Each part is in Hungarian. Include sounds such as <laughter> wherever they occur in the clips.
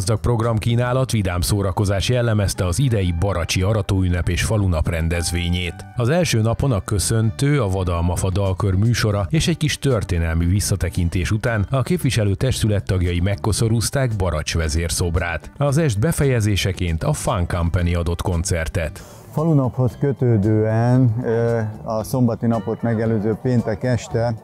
Gazdag programkínálat, vidám szórakozás jellemezte az idei Baracsi Aratóünnep és falunap rendezvényét. Az első napon a köszöntő, a Vadalmafa dalkör műsora és egy kis történelmi visszatekintés után a képviselő testület tagjai megkoszorúzták Baracs vezérszobrát. Az est befejezéseként a Fun Company adott koncertet. Falunaphoz kötődően a szombati napot megelőző péntek este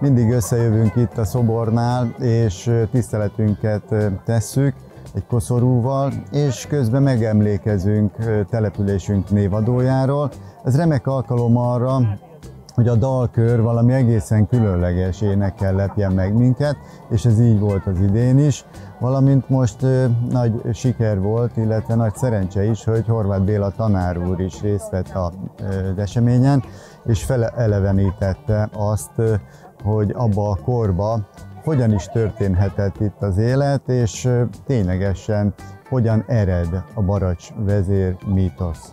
mindig összejövünk itt a szobornál, és tiszteletünket tesszük egy koszorúval, és közben megemlékezünk településünk névadójáról. Ez remek alkalom arra, hogy a dalkör valami egészen különleges énekkel lepjen meg minket, és ez így volt az idén is, valamint most ö, nagy siker volt, illetve nagy szerencse is, hogy Horváth Béla tanár úr is részt vett az eseményen, és felelevenítette azt, hogy abba a korba hogyan is történhetett itt az élet, és ténylegesen hogyan ered a Baracs vezér mítosz.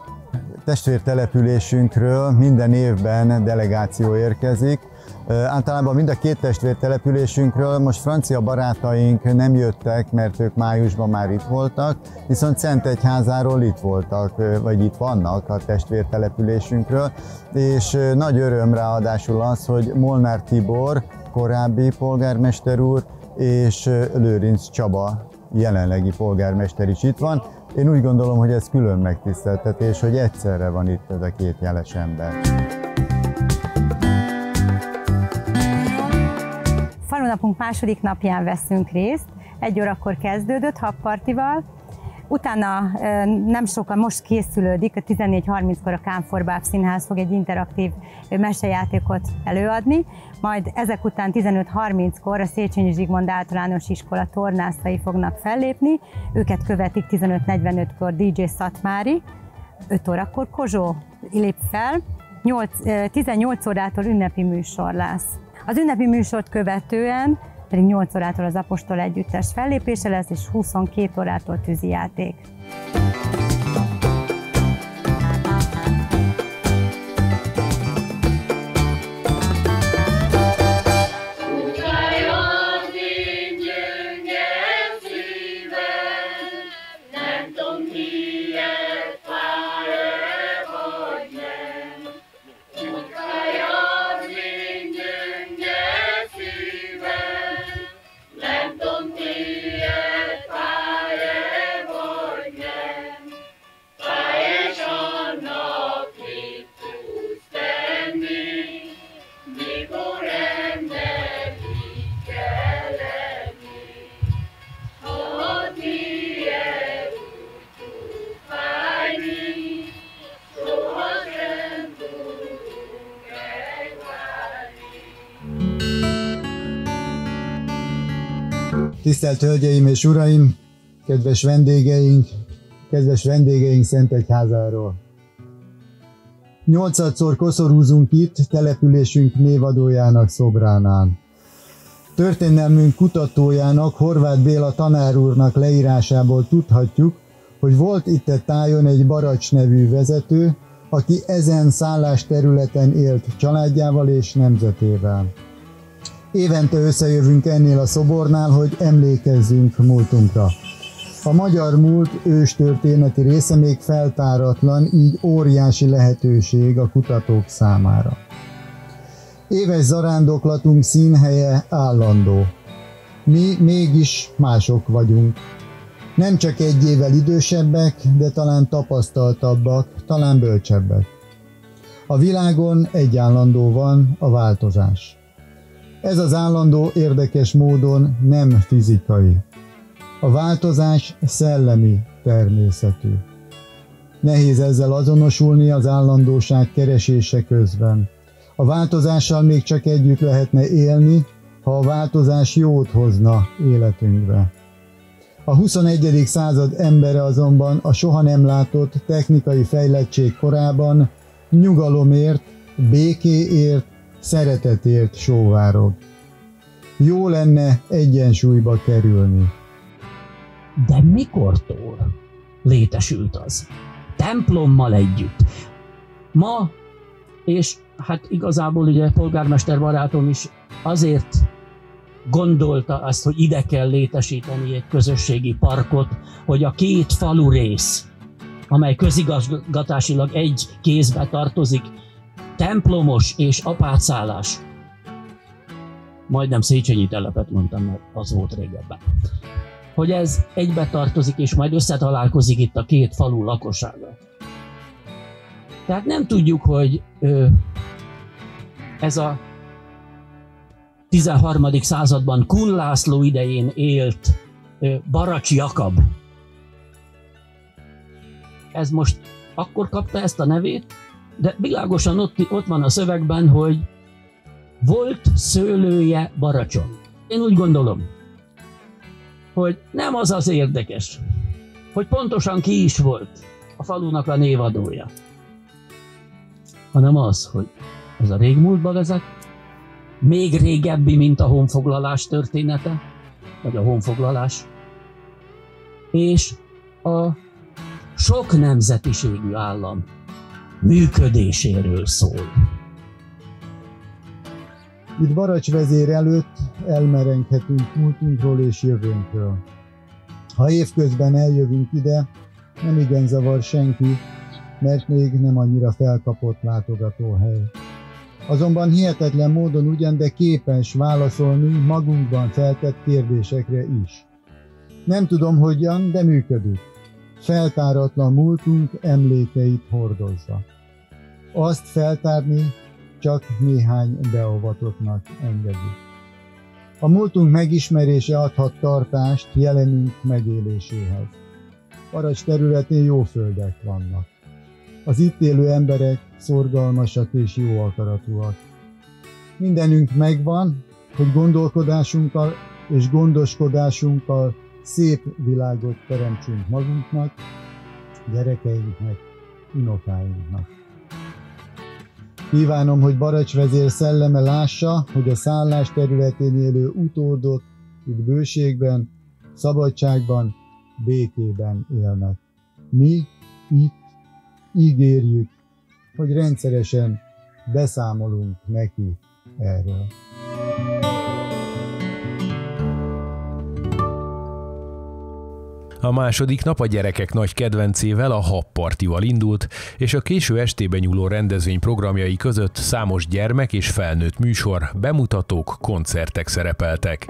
Testvértelepülésünkről minden évben delegáció érkezik, Általában mind a két testvértelepülésünkről most francia barátaink nem jöttek, mert ők májusban már itt voltak, viszont Szentegyházáról itt voltak, vagy itt vannak a testvértelepülésünkről, és nagy öröm ráadásul az, hogy Molnár Tibor, korábbi polgármester úr, és Lőrinc Csaba, jelenlegi polgármester is itt van. Én úgy gondolom, hogy ez külön megtiszteltetés, hogy egyszerre van itt ez a két jeles ember. Falunapunk második napján veszünk részt, egy órakor kezdődött habpartival, Utána nem sokan most készülődik, a 14.30-kor a Kánforbáb Színház fog egy interaktív mesejátékot előadni, majd ezek után 15.30-kor a Széchenyi Zsigmond általános iskola tornászai fognak fellépni, őket követik 15.45-kor DJ Szatmári, 5 órakor Kozsó lép fel, 8, 18 órától ünnepi műsor lesz. Az ünnepi műsort követően pedig 8 órától az Apostol együttes fellépése lesz, és 22 órától tűzijáték. Tisztelt Hölgyeim és Uraim, kedves vendégeink, kedves vendégeink Szentegyházáról. Nyolcadszor koszorúzunk itt, településünk névadójának szobránál. Történelmünk kutatójának, Horváth Béla tanár leírásából tudhatjuk, hogy volt itt a tájon egy Baracs nevű vezető, aki ezen szállás területen élt családjával és nemzetével. Évente összejövünk ennél a szobornál, hogy emlékezzünk múltunkra. A magyar múlt őstörténeti része még feltáratlan, így óriási lehetőség a kutatók számára. Éves zarándoklatunk színhelye állandó. Mi mégis mások vagyunk. Nem csak egy évvel idősebbek, de talán tapasztaltabbak, talán bölcsebbek. A világon egy állandó van, a változás. Ez az állandó érdekes módon nem fizikai. A változás szellemi természetű. Nehéz ezzel azonosulni az állandóság keresése közben. A változással még csak együtt lehetne élni, ha a változás jót hozna életünkbe. A 21. század embere azonban a soha nem látott technikai fejlettség korában nyugalomért, békéért, szeretetért sóvárog. Jó lenne egyensúlyba kerülni. De mikortól létesült az? Templommal együtt. Ma, és hát igazából ugye polgármester barátom is azért gondolta azt, hogy ide kell létesíteni egy közösségi parkot, hogy a két falu rész, amely közigazgatásilag egy kézbe tartozik, templomos és apátszállás. Majdnem Széchenyi telepet mondtam, mert az volt régebben. Hogy ez egybe tartozik, és majd összetalálkozik itt a két falu lakossága. Tehát nem tudjuk, hogy ö, ez a 13. században Kun László idején élt ö, Baracsi Jakab. Ez most akkor kapta ezt a nevét, de világosan ott, ott van a szövegben, hogy volt szőlője Baracson. Én úgy gondolom, hogy nem az az érdekes, hogy pontosan ki is volt a falunak a névadója, hanem az, hogy ez a régmúltba vezet, még régebbi, mint a honfoglalás története, vagy a honfoglalás, és a sok nemzetiségű állam működéséről szól. Itt Baracs vezér előtt elmerenkedünk múltunkról és jövőnkről. Ha évközben eljövünk ide, nem igen zavar senki, mert még nem annyira felkapott látogatóhely. Azonban hihetetlen módon ugyan, de képes válaszolni magunkban feltett kérdésekre is. Nem tudom hogyan, de működik. Feltáratlan múltunk emlékeit hordozza. Azt feltárni csak néhány beavatottnak engedi. A múltunk megismerése adhat tartást jelenünk megéléséhez. Paracs területén jó földek vannak. Az itt élő emberek szorgalmasak és jó akaratúak. Mindenünk megvan, hogy gondolkodásunkkal és gondoskodásunkkal szép világot teremtsünk magunknak, gyerekeinknek, unokáinknak. Kívánom, hogy Baracs vezér szelleme lássa, hogy a szállás területén élő utódok itt bőségben, szabadságban, békében élnek. Mi itt ígérjük, hogy rendszeresen beszámolunk neki erről. A második nap a gyerekek nagy kedvencével, a habpartival indult, és a késő estében nyúló rendezvény programjai között számos gyermek és felnőtt műsor, bemutatók, koncertek szerepeltek.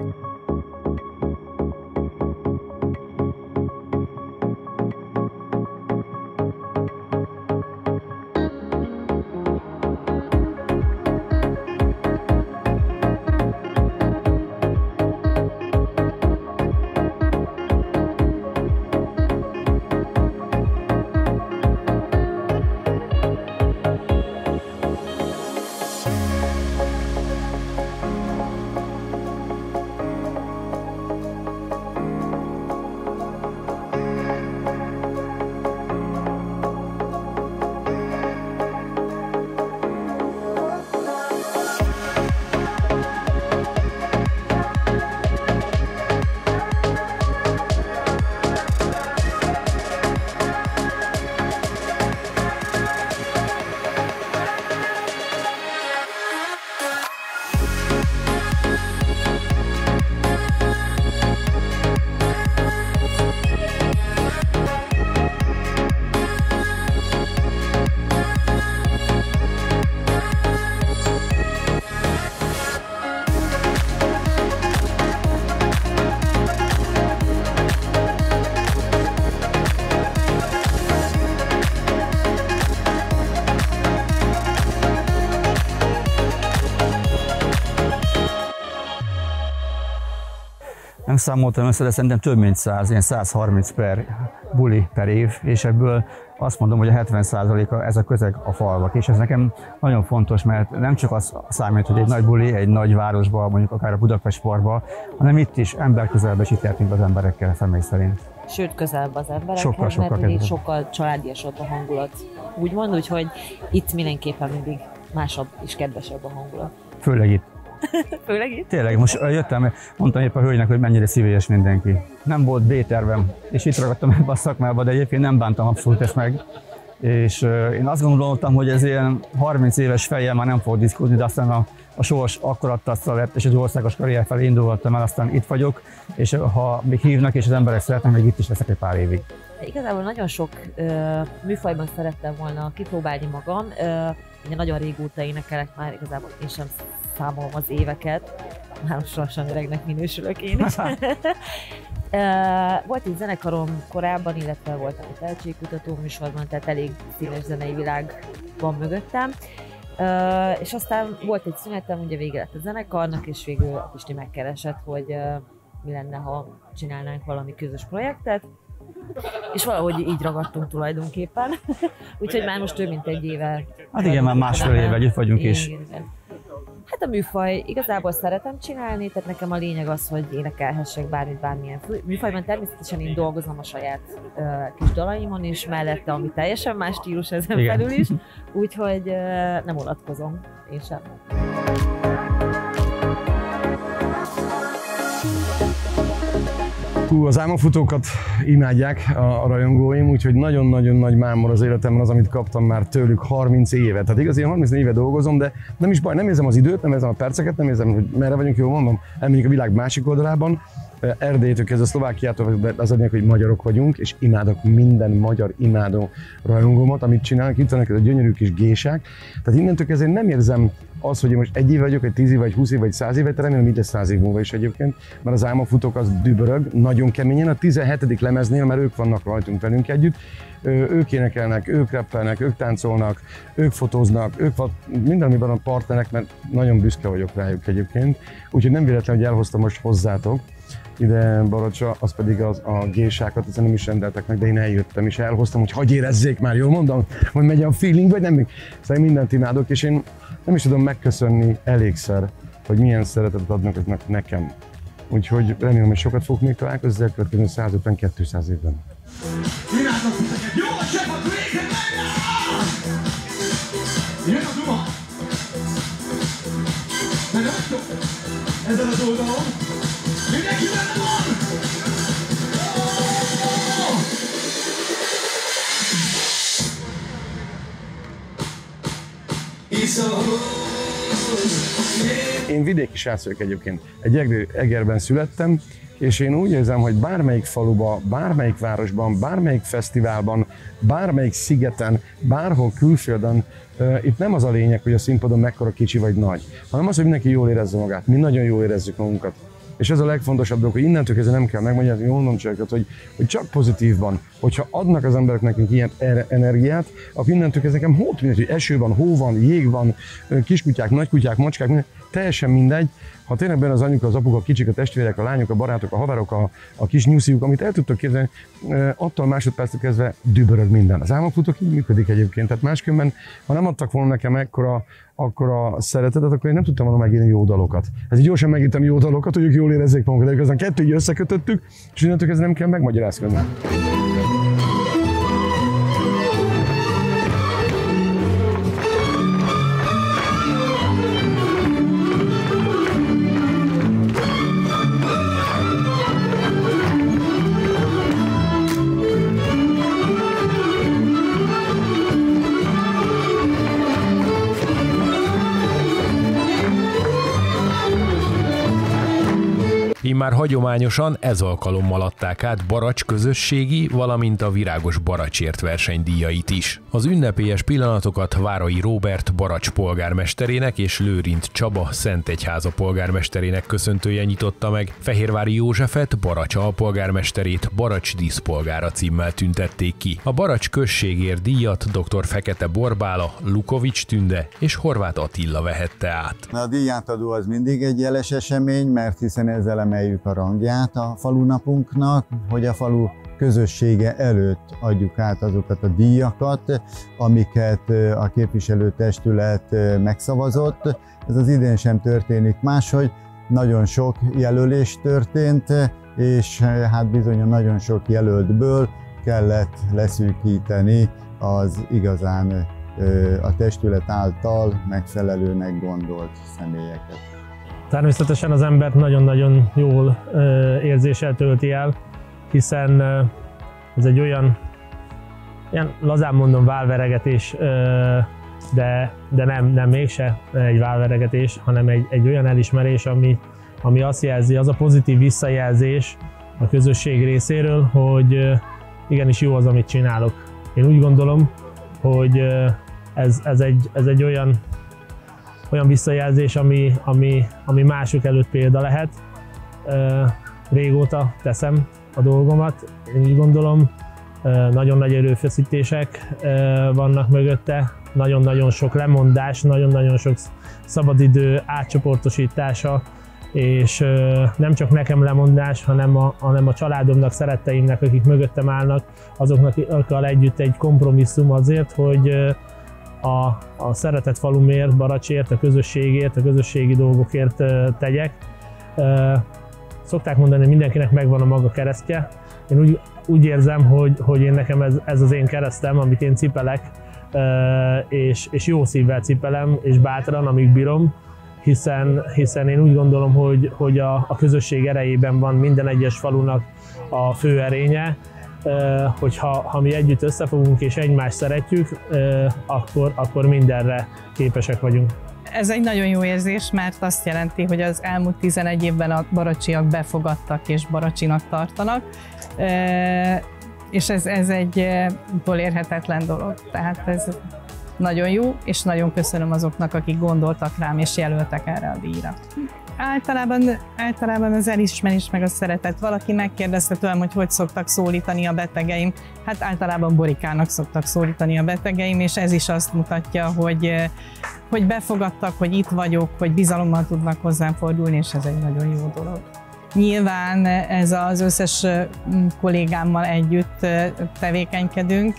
Nem számoltam össze, de szerintem több mint 100, ilyen 130 per buli per év, és ebből azt mondom, hogy a 70%-a ez a közeg a falvak, és ez nekem nagyon fontos, mert nem csak az számít, hogy egy nagy buli, egy nagy városba, mondjuk akár a Budapest parkba, hanem itt is emberközelbe is itt az emberekkel személy szerint. Sőt, közelebb az emberekhez, Sokkal, sokkal mert sokkal családiasabb a hangulat. Úgymond, úgyhogy itt mindenképpen mindig másabb és kedvesebb a hangulat. Főleg itt. <laughs> Főleg itt? Tényleg, most jöttem, mondtam épp a hölgynek, hogy mennyire szívélyes mindenki. Nem volt B-tervem, és itt ragadtam ebbe a szakmába, de egyébként nem bántam abszolút ezt meg. és én azt gondoltam, hogy ez ilyen 30 éves fejjel már nem fog diszkózni, de aztán a, a sors akkor adta azt a lett, és az országos karrier felé indultam el, aztán itt vagyok, és ha még hívnak, és az emberek szeretnek, még itt is leszek egy pár évig. Igazából nagyon sok ö, műfajban szerettem volna kipróbálni magam. Ö, ugye nagyon régóta énekelek már, igazából én sem számolom az éveket. Már most lassan öregnek minősülök én is. <laughs> Volt egy zenekarom korábban, illetve voltam egy tehetségkutató műsorban, tehát elég színes zenei világ van mögöttem. Uh, és aztán volt egy szünetem, ugye vége lett a zenekarnak, és végül a Pisti megkeresett, hogy uh, mi lenne, ha csinálnánk valami közös projektet. És valahogy így ragadtunk tulajdonképpen. Úgyhogy már most több mint egy éve. Hát igen, már másfél éve együtt vagyunk is. Igen, igen. Hát a műfaj igazából szeretem csinálni, tehát nekem a lényeg az, hogy énekelhessek bármit, bármilyen műfajban. Természetesen én dolgozom a saját uh, kis dalaimon is, mellette, ami teljesen más stílus ezen Igen. felül is, <laughs> úgyhogy uh, nem unatkozom én sem. Hú, az álmafutókat imádják a, a rajongóim, úgyhogy nagyon-nagyon nagy mámor az életemben az, amit kaptam már tőlük 30 éve. Tehát igaz, én 30 éve dolgozom, de nem is baj, nem érzem az időt, nem érzem a perceket, nem érzem, hogy merre vagyunk, jól mondom, elmegyünk a világ másik oldalában. Erdélytől kezdve Szlovákiától, de az adják, hogy magyarok vagyunk, és imádok minden magyar imádó rajongómat, amit csinálnak. Itt vannak ez a gyönyörű kis gésák. Tehát innentől kezdve nem érzem az, hogy én most egy év vagyok, egy tíz év, vagy húsz év, vagy száz évet, remélem így lesz száz év múlva is egyébként, mert az álmafutók az dübörög, nagyon keményen. A 17. lemeznél, mert ők vannak rajtunk velünk együtt, ők énekelnek, ők rappelnek, ők táncolnak, ők fotóznak, ők minden, amiben a partnerek, mert nagyon büszke vagyok rájuk egyébként. Úgyhogy nem véletlen, hogy elhoztam most hozzátok ide Baracsa, az pedig az, a gésákat, ezen nem is rendeltek meg, de én eljöttem és elhoztam, hogy hagyj érezzék már, jól mondom, hogy megy a feeling, vagy nem. Szóval én mindent imádok, és én nem is tudom megköszönni elégszer, hogy milyen szeretetet adnak eznek nekem. Úgyhogy remélem, hogy sokat fogok még találkozni az elkövetkező 150-200 évben. Jó, a csapat, Jön a duma! Ezen az oldalon Én vidéki srác vagyok egyébként. Egy Egerben születtem, és én úgy érzem, hogy bármelyik faluba, bármelyik városban, bármelyik fesztiválban, bármelyik szigeten, bárhol külföldön, itt nem az a lényeg, hogy a színpadon mekkora kicsi vagy nagy, hanem az, hogy mindenki jól érezze magát. Mi nagyon jól érezzük magunkat. És ez a legfontosabb dolog, hogy innentől kezdve nem kell megmagyarázni, mondom csak, hogy, hogy csak pozitívban, hogyha adnak az emberek nekünk ilyen er- energiát, akkor innentől kezdve nekem hót mindegy, hogy eső van, hó van, jég van, kiskutyák, nagykutyák, macskák, minden, teljesen mindegy, ha tényleg benne az anyuka, az apuka, a kicsik, a testvérek, a lányok, a barátok, a haverok, a, a kis nyusziuk, amit el tudtok képzelni, attól másodpercet kezdve dübörög minden. Az álmokfutók így működik egyébként, tehát máskülönben, ha nem adtak volna nekem ekkora, akkora szeretetet, akkor én nem tudtam volna megírni jó dalokat. Ez így gyorsan megírtam jó dalokat, hogy ők jól érezzék magukat, de közben kettő így összekötöttük, és innentől ez nem kell megmagyarázkodni. Immár hagyományosan ez alkalommal adták át Baracs közösségi, valamint a Virágos Baracsért versenydíjait is. Az ünnepélyes pillanatokat Várai Róbert Baracs polgármesterének és Lőrint Csaba Szentegyháza polgármesterének köszöntője nyitotta meg, Fehérvári Józsefet Baracs alpolgármesterét Baracs díszpolgára címmel tüntették ki. A Baracs községért díjat dr. Fekete Borbála, Lukovics Tünde és Horváth Attila vehette át. A díjátadó az mindig egy jeles esemény, mert hiszen ezzel emeljük a rangját a falunapunknak, hogy a falu közössége előtt adjuk át azokat a díjakat, amiket a képviselőtestület megszavazott. Ez az idén sem történik máshogy, nagyon sok jelölés történt, és hát bizony nagyon sok jelöltből kellett leszűkíteni az igazán a testület által megfelelőnek gondolt személyeket. Természetesen az embert nagyon-nagyon jól érzéssel tölti el, hiszen ez egy olyan ilyen lazán mondom válveregetés, de, de nem, nem mégse egy válveregetés, hanem egy, egy olyan elismerés, ami, ami azt jelzi, az a pozitív visszajelzés a közösség részéről, hogy igenis jó az, amit csinálok. Én úgy gondolom, hogy ez, ez, egy, ez egy olyan, olyan visszajelzés, ami, ami, ami mások előtt példa lehet. Régóta teszem a dolgomat, én úgy gondolom, nagyon nagy erőfeszítések vannak mögötte, nagyon-nagyon sok lemondás, nagyon-nagyon sok szabadidő átcsoportosítása, és nem csak nekem lemondás, hanem a, hanem a családomnak, szeretteimnek, akik mögöttem állnak, azoknak azokkal együtt egy kompromisszum azért, hogy a, a szeretett falumért, Baracsért, a közösségért, a közösségi dolgokért tegyek. Szokták mondani, hogy mindenkinek megvan a maga keresztje. Én úgy, úgy érzem, hogy, hogy én nekem ez, ez az én keresztem, amit én cipelek, és, és jó szívvel cipelem, és bátran, amíg bírom, hiszen, hiszen én úgy gondolom, hogy, hogy a, a közösség erejében van minden egyes falunak a fő erénye, hogyha ha mi együtt összefogunk és egymást szeretjük, akkor, akkor mindenre képesek vagyunk. Ez egy nagyon jó érzés, mert azt jelenti, hogy az elmúlt 11 évben a baracsiak befogadtak és baracsinak tartanak, és ez, ez egy érhetetlen dolog. Tehát ez nagyon jó, és nagyon köszönöm azoknak, akik gondoltak rám és jelöltek erre a díjra. Általában, általában az elismerés meg a szeretet. Valaki megkérdezte tőlem, hogy hogy szoktak szólítani a betegeim. Hát általában borikának szoktak szólítani a betegeim, és ez is azt mutatja, hogy, hogy befogadtak, hogy itt vagyok, hogy bizalommal tudnak hozzám fordulni, és ez egy nagyon jó dolog. Nyilván ez az összes kollégámmal együtt tevékenykedünk,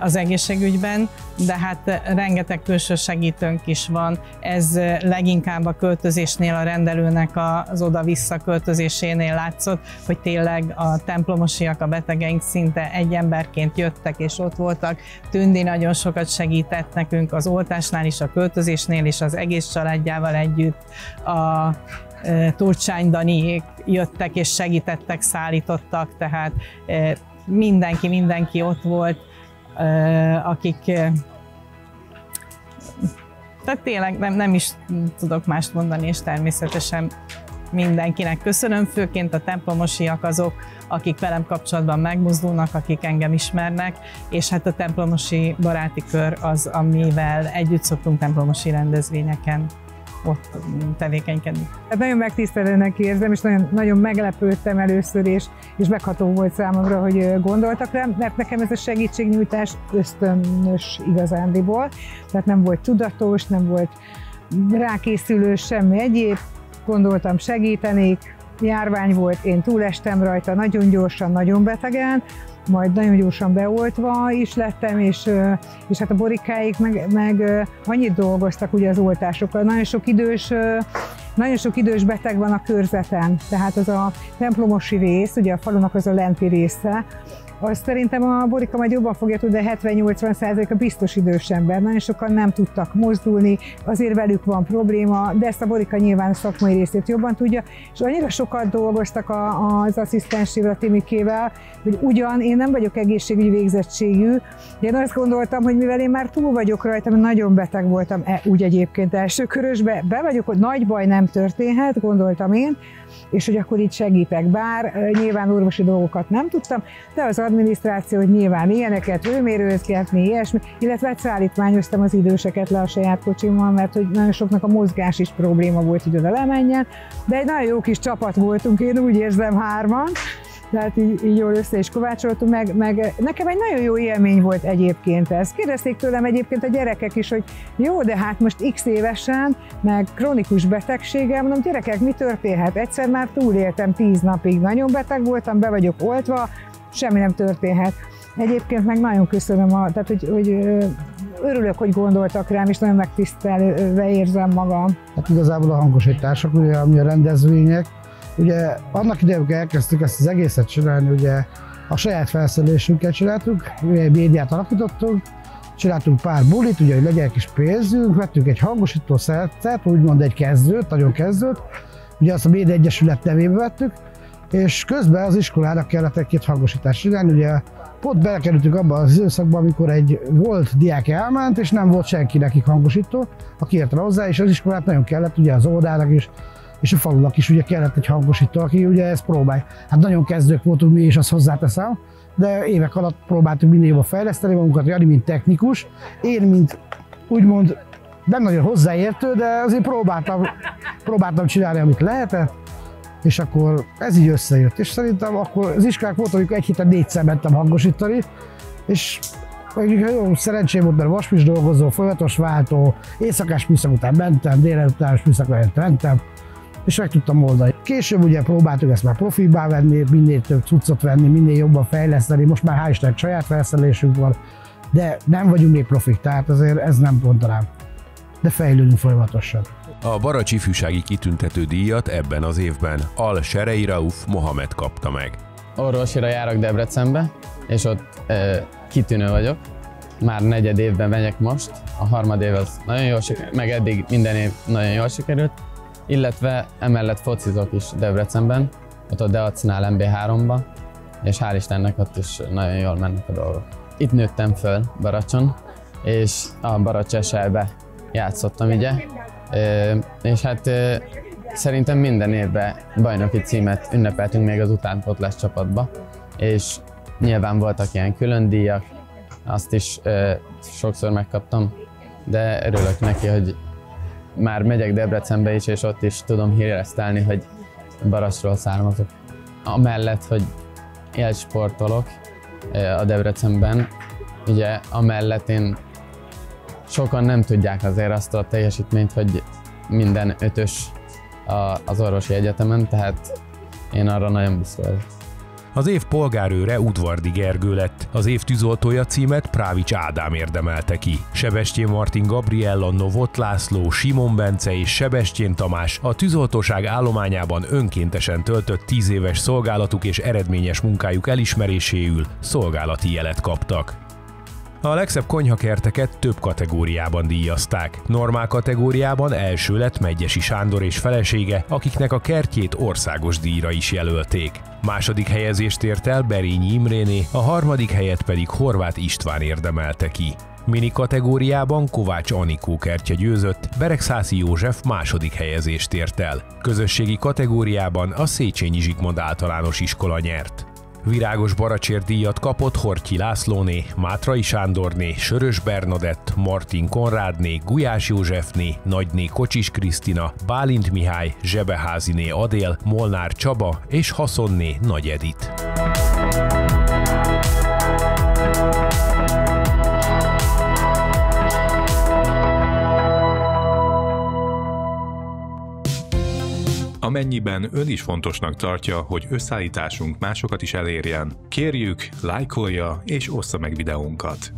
az egészségügyben, de hát rengeteg külső segítőnk is van. Ez leginkább a költözésnél a rendelőnek az oda-vissza költözésénél látszott, hogy tényleg a templomosiak, a betegeink szinte egy emberként jöttek és ott voltak. Tündi nagyon sokat segített nekünk az oltásnál is, a költözésnél is, az egész családjával együtt. A Turcsány Daniék jöttek és segítettek, szállítottak, tehát mindenki, mindenki ott volt, akik tehát tényleg nem, nem is tudok mást mondani, és természetesen mindenkinek köszönöm, főként a templomosiak azok, akik velem kapcsolatban megmozdulnak, akik engem ismernek, és hát a templomosi baráti kör az, amivel együtt szoktunk templomosi rendezvényeken ott tevékenykedni. Hát nagyon megtisztelőnek érzem, és nagyon, nagyon meglepődtem először, és, és megható volt számomra, hogy gondoltak rám, mert nekem ez a segítségnyújtás ösztönös igazándiból, tehát nem volt tudatos, nem volt rákészülő, semmi egyéb, gondoltam segítenék, járvány volt, én túlestem rajta nagyon gyorsan, nagyon betegen, majd nagyon gyorsan beoltva is lettem, és, és hát a borikáik meg, meg annyit dolgoztak ugye az oltásokkal. Nagyon sok idős nagyon sok idős beteg van a körzeten, tehát az a templomosi rész, ugye a falunak az a lenti része, azt szerintem a Borika majd jobban fogja tudni, de 70-80 a biztos idős ember. Nagyon sokan nem tudtak mozdulni, azért velük van probléma, de ezt a Borika nyilván a szakmai részét jobban tudja, és annyira sokat dolgoztak a, az asszisztensével, a Timikével, hogy ugyan én nem vagyok egészségügyi végzettségű, de én azt gondoltam, hogy mivel én már túl vagyok rajta, mert nagyon beteg voltam, e, úgy egyébként első körösbe, be vagyok, hogy nagy baj nem történhet, gondoltam én, és hogy akkor itt segítek. Bár nyilván orvosi dolgokat nem tudtam, de az adminisztráció, hogy nyilván ilyeneket, hőmérőzgetni, ilyesmi, illetve hát szállítmányoztam az időseket le a saját kocsimmal, mert hogy nagyon soknak a mozgás is probléma volt, hogy oda lemenjen, de egy nagyon jó kis csapat voltunk, én úgy érzem hárman, tehát így, így jól össze is kovácsoltunk, meg, meg nekem egy nagyon jó élmény volt egyébként ez. Kérdezték tőlem egyébként a gyerekek is, hogy jó, de hát most x évesen, meg kronikus betegségem, mondom, gyerekek, mi történhet? Egyszer már túléltem tíz napig, nagyon beteg voltam, be vagyok oltva, semmi nem történhet. Egyébként meg nagyon köszönöm, a, tehát hogy, hogy örülök, hogy gondoltak rám, és nagyon megtisztelve érzem magam. Hát igazából a hangosítások, ugye, ami a rendezvények, Ugye annak idején elkezdtük ezt az egészet csinálni, ugye a saját felszerelésünket csináltuk, ugye médiát alakítottunk, csináltunk pár bulit, ugye, hogy legyen kis pénzünk, vettünk egy hangosító szercet, úgymond egy kezdőt, nagyon kezdőt, ugye azt a Média Egyesület nevébe vettük, és közben az iskolának kellett egy-két hangosítást csinálni, ugye pont belekerültünk abba az időszakba, amikor egy volt diák elment, és nem volt senki nekik hangosító, aki érte hozzá, és az iskolát nagyon kellett, ugye az óvodának is, és a falunak is ugye kellett egy hangosító, aki ugye ezt próbálj. Hát nagyon kezdők voltunk mi is, azt hozzáteszem, de évek alatt próbáltuk minél jobban fejleszteni magunkat, Jani, mint technikus, én, mint úgymond nem nagyon hozzáértő, de azért próbáltam, próbáltam csinálni, amit lehetett, és akkor ez így összejött. És szerintem akkor az iskolák volt, amikor egy héten négyszer mentem hangosítani, és jó szerencsém volt, mert vasmis dolgozó, folyamatos váltó, éjszakás műszak után mentem, délelőttános műszak után mentem, és meg tudtam oldani. Később ugye próbáltuk ezt már profibá venni, minél több cuccot venni, minél jobban fejleszteni, most már hál' Istennek saját felszerelésünk van, de nem vagyunk még profik, tehát azért ez nem mondanám. De fejlődünk folyamatosan. A Baracs ifjúsági kitüntető díjat ebben az évben Al Serei Rauf Mohamed kapta meg. Orvosira járok Debrecenbe, és ott e, kitűnő vagyok. Már negyed évben megyek most, a harmad év az nagyon jól sikerült, meg eddig minden év nagyon jól sikerült, illetve emellett focizok is Debrecenben, ott a Deacnál MB3-ba, és hál' Istennek ott is nagyon jól mennek a dolgok. Itt nőttem föl Baracson, és a Baracs játszottam, ugye, és hát szerintem minden évben bajnoki címet ünnepeltünk még az utánpótlás csapatba, és nyilván voltak ilyen külön díjak, azt is sokszor megkaptam, de örülök neki, hogy már megyek Debrecenbe is, és ott is tudom híresztelni, hogy Barasról származok. Amellett, hogy élsportolok a Debrecenben, ugye amellett én sokan nem tudják azért azt a teljesítményt, hogy minden ötös az orvosi egyetemen, tehát én arra nagyon büszke vagyok. Az év polgárőre Udvardi Gergő lett, az év tűzoltója címet Právics Ádám érdemelte ki. Sebestyén Martin Gabriella, Novot László, Simon Bence és Sebestyén Tamás a tűzoltóság állományában önkéntesen töltött 10 éves szolgálatuk és eredményes munkájuk elismeréséül szolgálati jelet kaptak. A legszebb konyhakerteket több kategóriában díjazták. Normál kategóriában első lett Megyesi Sándor és felesége, akiknek a kertjét országos díjra is jelölték. Második helyezést ért el Berényi Imréné, a harmadik helyet pedig Horváth István érdemelte ki. Mini kategóriában Kovács Anikó kertje győzött, Beregszászi József második helyezést ért el. Közösségi kategóriában a Széchenyi Zsigmond általános iskola nyert. Virágos Baracsér díjat kapott Hortyi Lászlóné, Mátrai Sándorné, Sörös Bernadett, Martin Konrádné, Gulyás Józsefné, Nagyné Kocsis Krisztina, Bálint Mihály, Zsebeháziné Adél, Molnár Csaba és Haszonné Nagy Edit. Amennyiben ön is fontosnak tartja, hogy összeállításunk másokat is elérjen, kérjük, lájkolja és ossza meg videónkat.